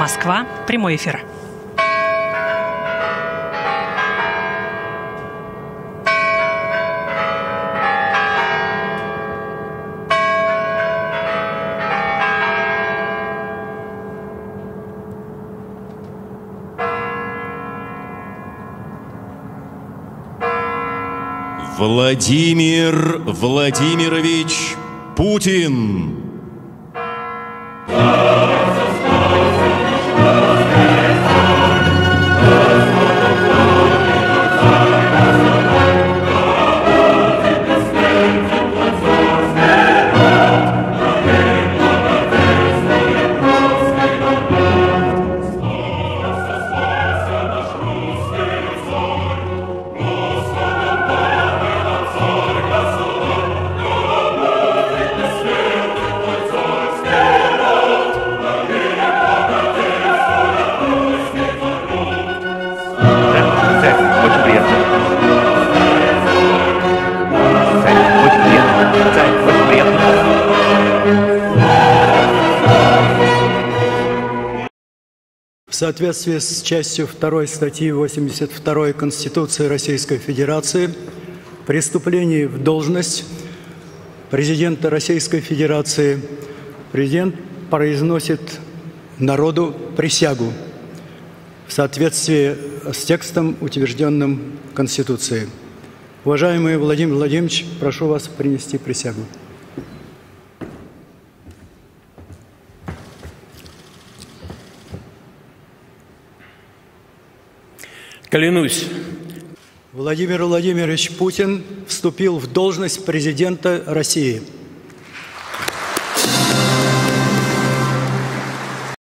Москва. Прямой эфир. Владимир Владимирович Путин. Да, соответствии с частью 2 статьи 82 Конституции Российской Федерации преступление в должность президента Российской Федерации президент произносит народу присягу в соответствии с текстом, утвержденным Конституцией. Уважаемый Владимир Владимирович, прошу вас принести присягу. Клянусь. Владимир Владимирович Путин вступил в должность президента России –